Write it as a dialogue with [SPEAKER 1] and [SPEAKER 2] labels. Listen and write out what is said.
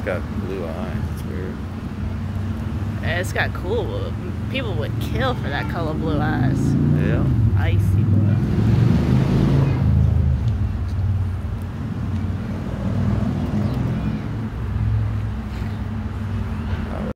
[SPEAKER 1] It's got blue eyes. It's weird.
[SPEAKER 2] It's got cool. People would kill for that color blue eyes.
[SPEAKER 1] Yeah.
[SPEAKER 2] Icy blue.